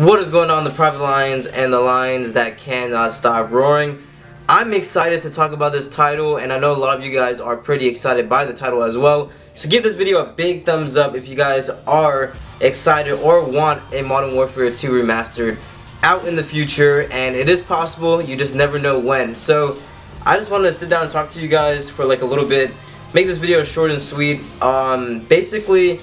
What is going on the private lions and the lions that cannot stop roaring? I'm excited to talk about this title and I know a lot of you guys are pretty excited by the title as well. So give this video a big thumbs up if you guys are excited or want a Modern Warfare 2 remastered out in the future and it is possible, you just never know when. So I just wanted to sit down and talk to you guys for like a little bit, make this video short and sweet. Um, basically,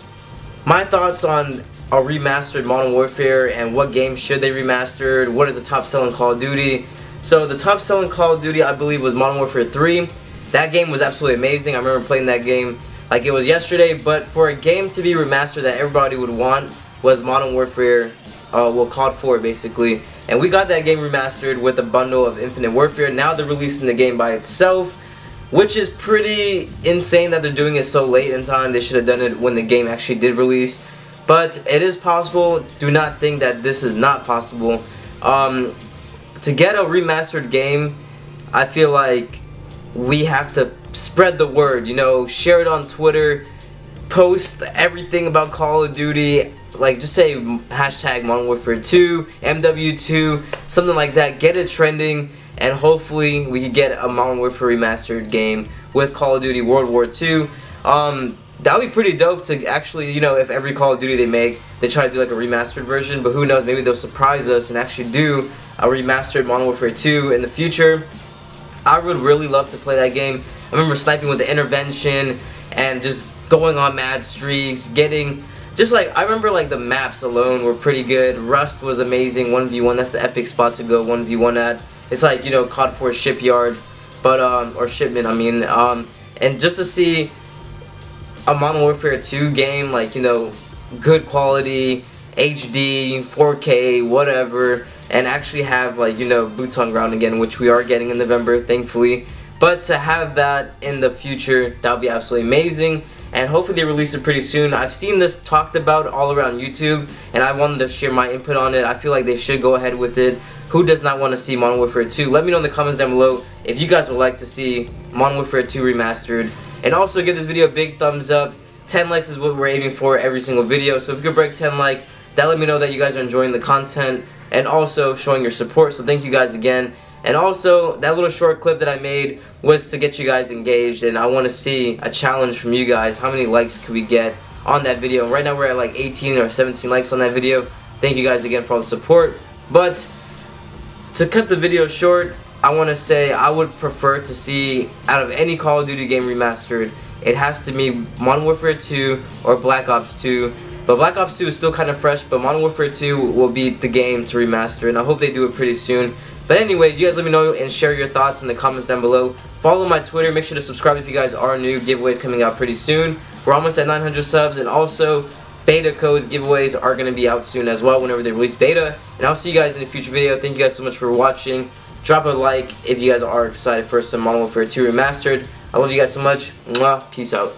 my thoughts on a remastered Modern Warfare and what games should they remastered, what is the top selling Call of Duty. So the top selling Call of Duty I believe was Modern Warfare 3. That game was absolutely amazing. I remember playing that game like it was yesterday, but for a game to be remastered that everybody would want was Modern Warfare, uh, well COD 4 basically. And we got that game remastered with a bundle of Infinite Warfare. Now they're releasing the game by itself which is pretty insane that they're doing it so late in time. They should have done it when the game actually did release. But it is possible. Do not think that this is not possible. Um, to get a remastered game, I feel like we have to spread the word. You know, share it on Twitter, post everything about Call of Duty. Like, just say hashtag Modern Warfare 2, MW2, something like that. Get it trending, and hopefully we can get a Modern Warfare remastered game with Call of Duty World War 2. Um, that would be pretty dope to actually, you know, if every Call of Duty they make, they try to do like a remastered version, but who knows, maybe they'll surprise us and actually do a remastered Modern Warfare 2 in the future. I would really love to play that game. I remember sniping with the intervention and just going on mad streaks, getting just like I remember like the maps alone were pretty good. Rust was amazing, 1v1, that's the epic spot to go 1v1 at. It's like, you know, COD 4 Shipyard, but um or Shipment, I mean, um and just to see a Modern Warfare 2 game, like, you know, good quality, HD, 4K, whatever, and actually have, like, you know, boots on ground again, which we are getting in November, thankfully. But to have that in the future, that would be absolutely amazing. And hopefully they release it pretty soon. I've seen this talked about all around YouTube, and I wanted to share my input on it. I feel like they should go ahead with it. Who does not want to see Modern Warfare 2? Let me know in the comments down below if you guys would like to see Modern Warfare 2 remastered. And also give this video a big thumbs up. 10 likes is what we're aiming for every single video. So if you could break 10 likes, that let me know that you guys are enjoying the content and also showing your support. So thank you guys again. And also, that little short clip that I made was to get you guys engaged. And I want to see a challenge from you guys. How many likes could we get on that video? Right now we're at like 18 or 17 likes on that video. Thank you guys again for all the support. But to cut the video short, I want to say I would prefer to see out of any Call of Duty game remastered, it has to be Modern Warfare 2 or Black Ops 2. But Black Ops 2 is still kind of fresh, but Modern Warfare 2 will be the game to remaster, and I hope they do it pretty soon. But anyways, you guys let me know and share your thoughts in the comments down below. Follow my Twitter, make sure to subscribe if you guys are new. Giveaways coming out pretty soon. We're almost at 900 subs, and also beta codes giveaways are going to be out soon as well whenever they release beta. And I'll see you guys in a future video. Thank you guys so much for watching. Drop a like if you guys are excited for some Modern Warfare 2 Remastered. I love you guys so much. Mwah. Peace out.